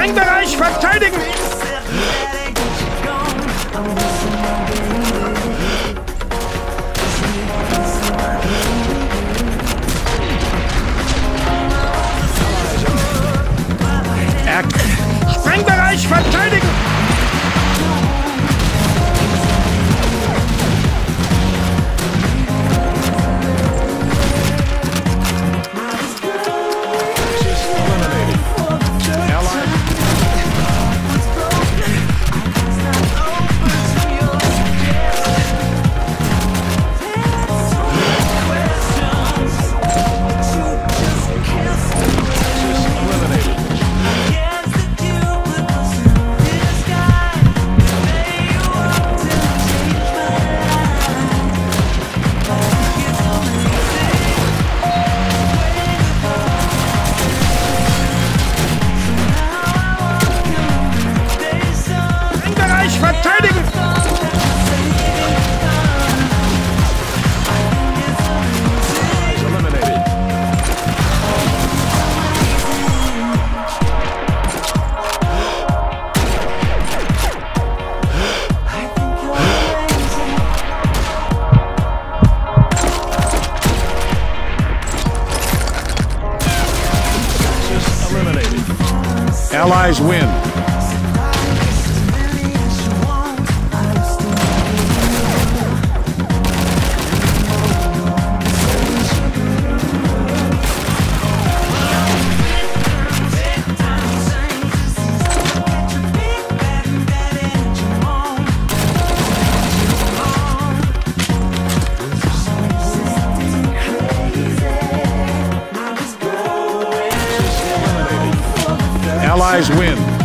Sprengbereich verteidigen! Allies win. Allies win.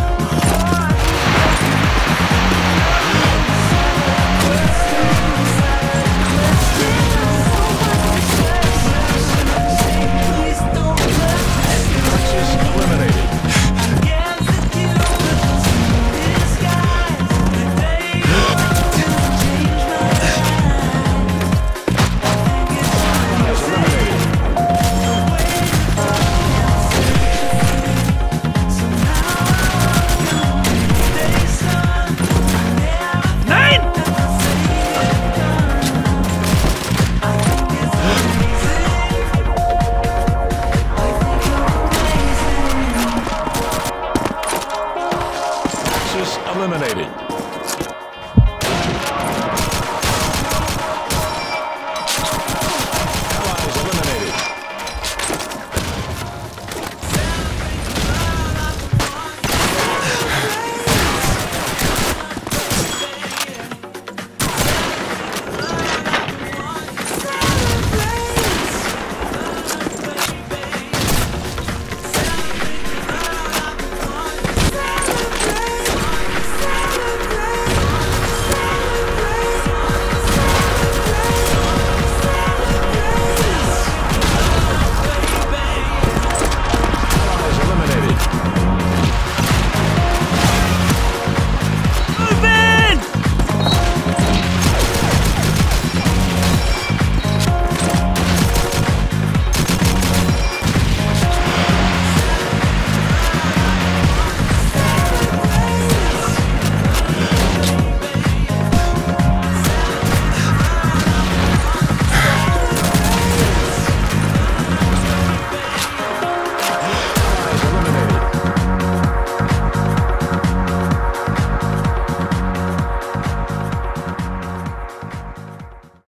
Eliminated.